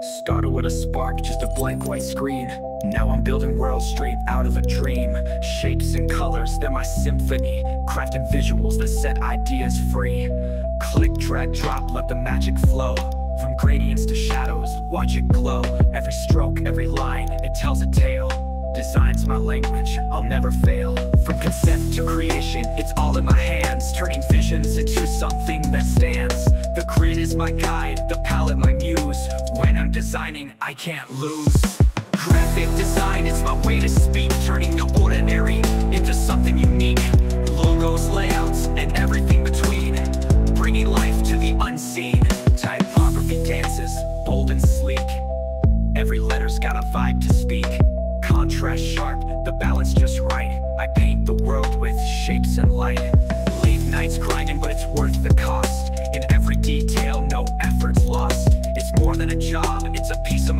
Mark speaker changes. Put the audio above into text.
Speaker 1: Started with a spark, just a blank white screen. Now I'm building worlds straight out of a dream. Shapes and colors, they're my symphony. Crafting visuals that set ideas free. Click, drag, drop, let the magic flow. From gradients to shadows, watch it glow. Every stroke, every line, it tells a tale. Design's my language, I'll never fail. From concept to creation, it's all in my hands. Turning visions into something that stands. The grid is my guide, the palette my muse. When I'm designing, I can't lose. Graphic design, it's my way to speak Turning the ordinary into something unique. Logos, layouts, and everything between. Bringing life to the unseen. Typography dances, bold and sleek. Every letter's got a vibe to speak. Contrast sharp, the balance just right. I paint the world with shapes and light job, it's a piece of